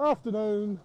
Afternoon.